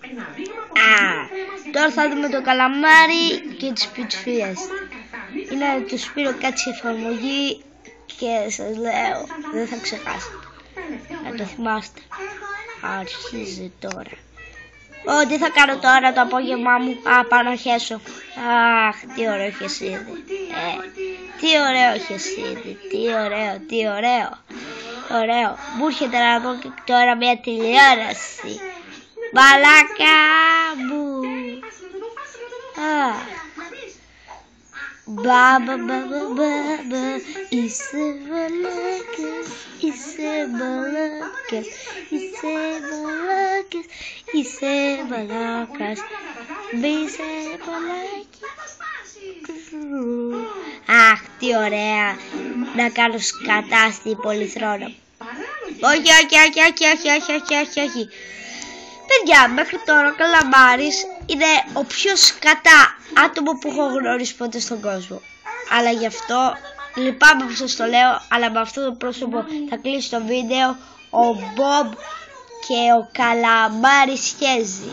Α, τώρα θα δούμε το καλαμάρι και τις πιτσφίες. Είναι το Σπύρο κάτι εφαρμογή και σας λέω δεν θα ξεχάσετε. Να το θυμάστε. Αρχίζει τώρα. Ω, τι θα κάνω τώρα το απόγευμά μου; Α, πάω να χέσω. Αχ, τι ωραίο έχεις ήδη. Ε, τι ωραίο έχεις ήδη. Τι ωραίο, τι ωραίο. Ωραίο. Μου έρχεται να δω και τώρα μια τηλεόραση. Balacabu. Ah. Baba balakas balakas balakas Αχ τι ωραία. Να κάνω σκατά στην πολυθρόνα Όχι όχι όχι όχι όχι όχι όχι όχι. Παιδιά, μέχρι τώρα ο Καλαμάρης είναι ο πιο σκατά άτομο που έχω γνωρίσει ποτέ στον κόσμο. Αλλά γι' αυτό λυπάμαι που σας το λέω, αλλά με αυτό το πρόσωπο θα κλείσει το βίντεο ο Μπομπ και ο Καλαμάρης σχέζει.